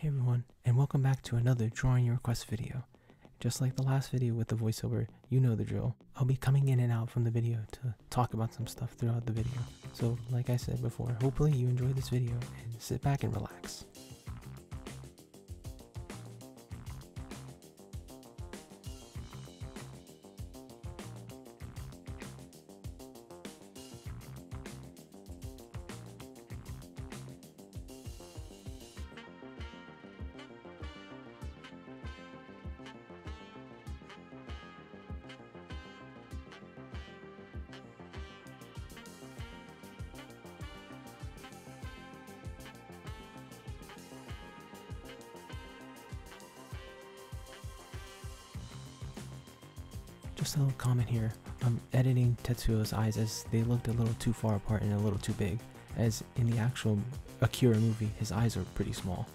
Hey everyone, and welcome back to another drawing your request video. Just like the last video with the voiceover, you know the drill. I'll be coming in and out from the video to talk about some stuff throughout the video. So, like I said before, hopefully you enjoy this video and sit back and relax. Just a little comment here. I'm editing Tetsuo's eyes as they looked a little too far apart and a little too big, as in the actual Akira movie, his eyes are pretty small.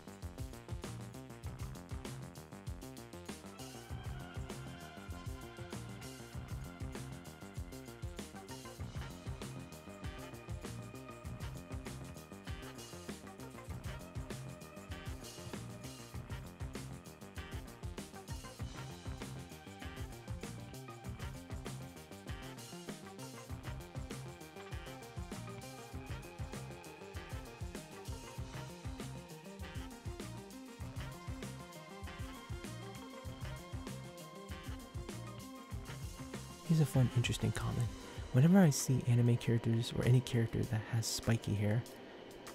Here's a fun, interesting comment. Whenever I see anime characters or any character that has spiky hair,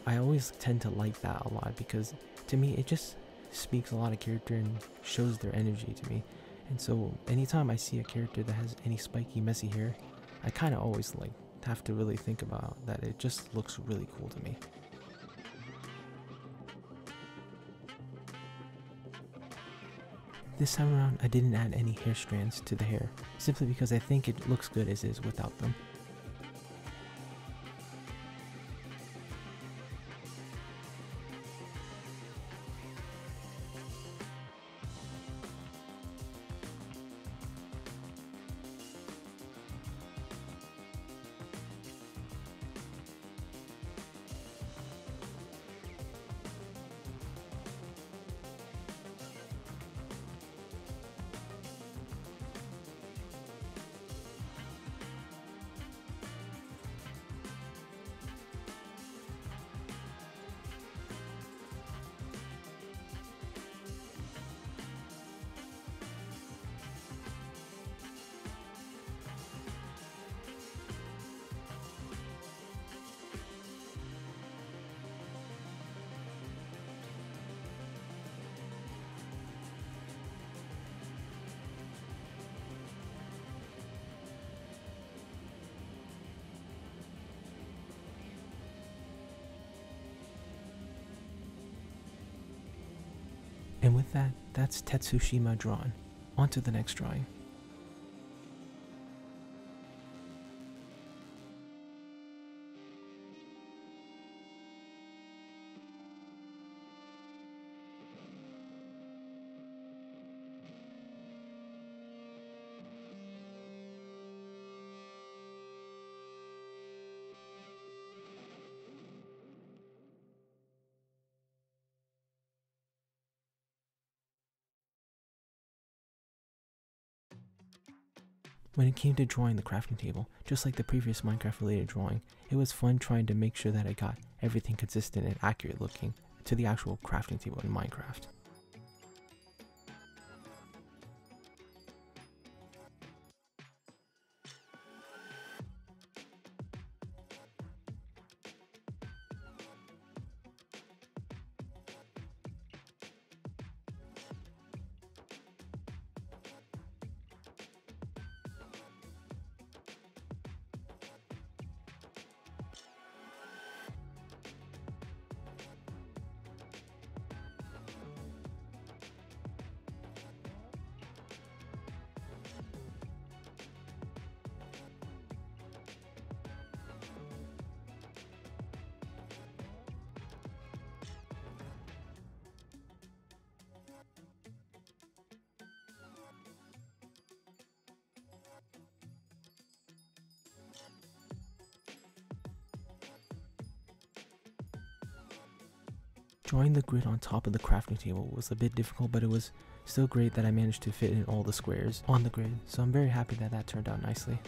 I always tend to like that a lot because to me it just speaks a lot of character and shows their energy to me. And so anytime I see a character that has any spiky, messy hair, I kind of always like have to really think about that. It just looks really cool to me. This time around, I didn't add any hair strands to the hair, simply because I think it looks good as is without them. And with that, that's Tetsuo Shima drawn. On to the next drawing. When it came to drawing the crafting table, just like the previous Minecraft related drawing, it was fun trying to make sure that I got everything consistent and accurate looking to the actual crafting table in Minecraft. Drawing the grid on top of the crafting table was a bit difficult, but it was still great that I managed to fit in all the squares on the grid, so I'm very happy that that turned out nicely.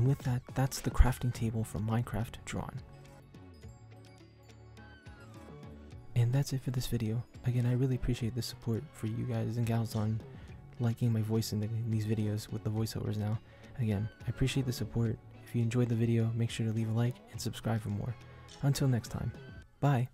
And with that, that's the crafting table from Minecraft drawn. And that's it for this video. Again, I really appreciate the support for you guys and gals on liking my voice in, the, in these videos with the voiceovers now. Again, I appreciate the support. If you enjoyed the video, make sure to leave a like and subscribe for more. Until next time, bye.